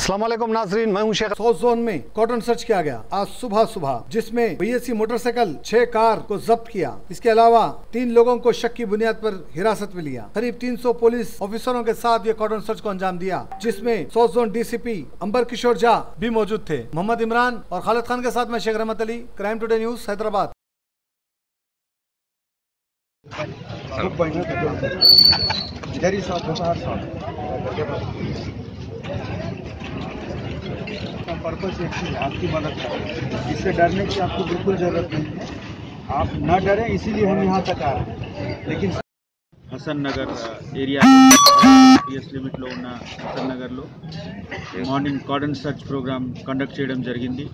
असलम नाजरीन मैं हूँ शेख सौ जोन में कॉटन सर्च किया गया। आज सुबह सुबह जिसमें बीएससी मोटरसाइकिल छह कार को जब्त किया। इसके अलावा तीन लोगों को शक की बुनियाद पर हिरासत में लिया। करीब 300 पुलिस ऑफिसरों के साथ ये कॉटन सर्च को अंजाम दिया जिसमें सौ जोन डीसीपी अंबर किशोर झा भी मौजूद थे। मोहम्मद इमरान और खालिद खान के साथ मैं Sheikh Rahmat Ali crime today news Hyderabad. इधर ही साथ बाहर साथ का पर्पस एक ही है, आपकी मदद करना इससे डरने की आपको बिल्कुल ज़रूरत नहीं है आप न डरें इसीलिए हम यहाँ तक आ रहे हैं लेकिन హసన్ నగర్ ఏరియా పిఎస్ లిమిట్లో ఉన్న హసన్ నగర్లో morning cordon search programme conduct చేయడం జరిగింది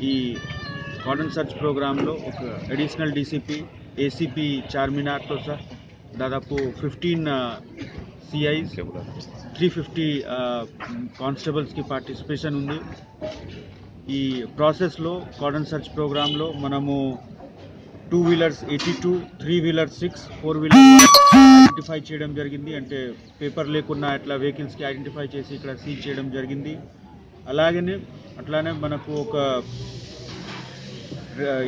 ఈ కార్డన్ సర్చ్ ప్రోగ్రాంలో ఒక అడిషనల్ డీసీపీ ఏసీపీ చార్మినార్తో సార్ దాదాపు ఫిఫ్టీన్ సిఐస్ త్రీ ఫిఫ్టీ కానిస్టేబుల్స్కి పార్టిసిపేషన్ ఉంది. ఈ ప్రాసెస్లో కార్డన్ సర్చ్ ప్రోగ్రాంలో మనము two wheelers eighty two three wheeler six four wheeler identify చేయడం జరిగింది. అంటే పేపర్ లేకున్నా అట్లా వెహికల్స్కి ఐడెంటిఫై చేసి ఇక్కడ సీజ్ చేయడం జరిగింది. అలాగనే అట్లానే మనకు ఒక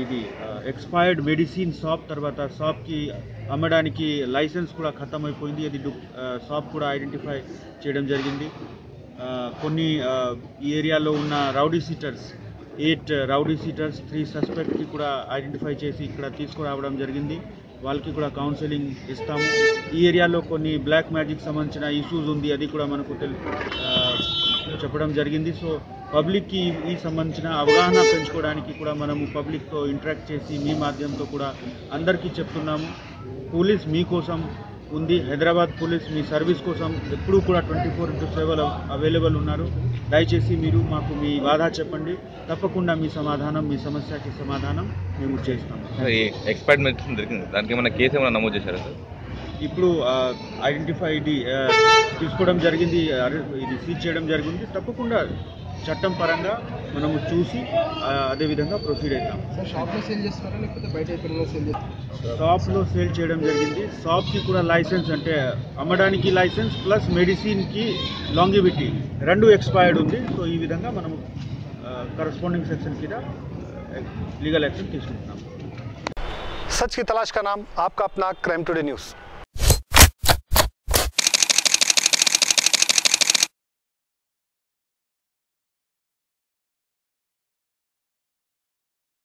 ఇది ఎక్స్పైర్డ్ మెడిసిన్ షాప్ తర్వాత షాప్కి అమ్మడానికి లైసెన్స్ కూడా ఖతం అయిపోయింది అది షాప్ కూడా ఐడెంటిఫై చేయడం జరిగింది. కొన్ని ఈ ఏరియాలో ఉన్న rowdy sheeters eight rowdy sheeters three సస్పెక్ట్కి కూడా ఐడెంటిఫై చేసి ఇక్కడ తీసుకురావడం జరిగింది. వాళ్ళకి కూడా కౌన్సిలింగ్ ఇస్తాము. ఈ ఏరియాలో కొన్ని బ్లాక్ మ్యాజిక్ సంబంధించిన ఇష్యూస్ ఉంది అది కూడా మనకు తెలు చెప్పడం జరిగింది. సో పబ్లిక్కి ఈ సంబంధించిన అవగాహన పెంచుకోవడానికి కూడా మనము పబ్లిక్తో ఇంటరాక్ట్ చేసి మీ మాధ్యమంతో కూడా అందరికీ చెప్తున్నాము. పోలీస్ మీకోసం ఉంది. హైదరాబాద్ పోలీస్ మీ సర్వీస్ కోసం ఎప్పుడూ కూడా twenty four into seven available ఉన్నారు. దయచేసి మీరు మాకు మీ బాధ చెప్పండి. తప్పకుండా మీ సమాధానం మీ సమస్యకి సమాధానం మేము చేస్తాము. సార్ ఈ ఎక్స్పైర్డ్ మెడిసిన్ దొరికింది దానికి ఏమైనా కేసు ఏమైనా నమోదు చేశారా సార్? ఇప్పుడు ఐడెంటిఫై తీసుకోవడం జరిగింది. ఇది సీజ్ చేయడం జరిగింది. తప్పకుండా చట్టం పరంగా మనము చూసి ఆ, అదే విధంగా ప్రొసీడ్ అవుతాం షాప్లో సేల్ చేస్తున్నారా లేకపోతే బయట ఎక్కడైనా సేల్ చేస్తారా షాప్లో సేల్ చేయడం జరిగింది షాప్కి కూడా లైసెన్స్ అంటే అమ్మడానికి లైసెన్స్ ప్లస్ మెడిసిన్కి లాంగివిటీ రెండు ఎక్స్పైర్డ్ ఉంది సో ఈ విధంగా మనము కరస్పాండింగ్ సెక్షన్ కింద లీగల్ యాక్షన్ తీసుకుంటున్నాం सच की तलाश का नाम आपका अपना क्राइम टुडे न्यूज़